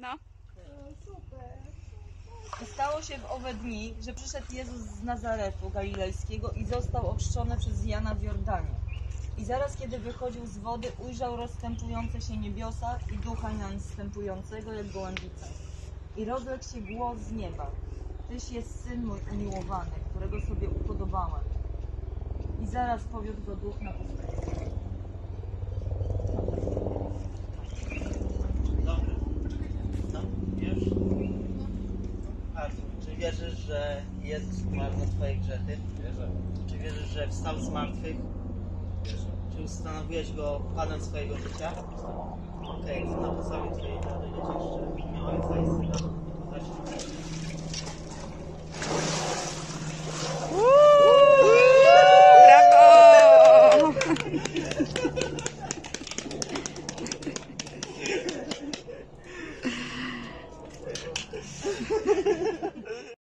No. I stało się w owe dni, że przyszedł Jezus z Nazaretu Galilejskiego i został ochrzczony przez Jana w Jordanie. I zaraz kiedy wychodził z wody, ujrzał rozstępujące się niebiosa i ducha następującego jak gołębica. I rozległ się głos z nieba. Tyś jest Syn mój umiłowany, którego sobie upodobałem. I zaraz powiódł go duch na pustynię. Czy wierzysz, że Jezus umarł za twoje grzechy? Wierzę. Czy wierzysz, że wstał z martwych? Wierzę. Czy ustanowiłeś go Panem swojego życia? Okej, to na podstawie twojej cię jeszcze w imię Ojca i Syna.